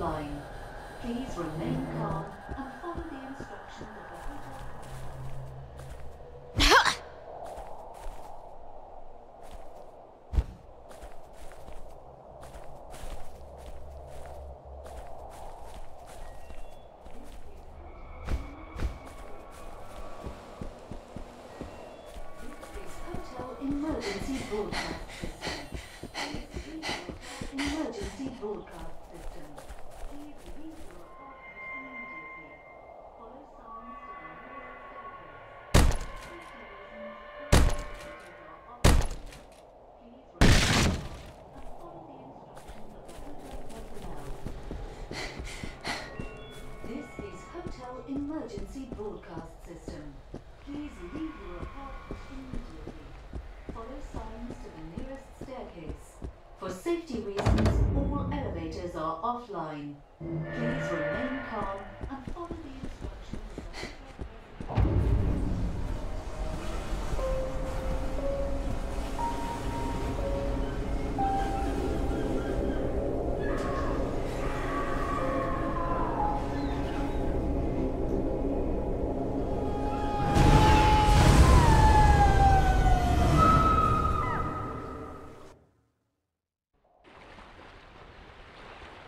offline. Please remain calm and follow the instructions of the emergency broadcast system. Emergency broadcast system. Emergency broadcast system. Please leave your apartment immediately. Follow signs to the nearest staircase. For safety reasons, all elevators are offline. Please remain calm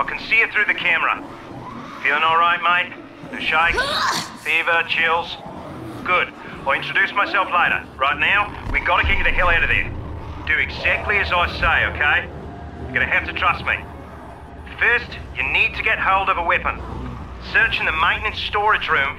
I can see you through the camera. Feeling alright, mate? No shakes? Fever? Chills? Good. I'll introduce myself later. Right now, we gotta get you the hell out of there. Do exactly as I say, okay? You're gonna have to trust me. First, you need to get hold of a weapon. Search in the maintenance storage room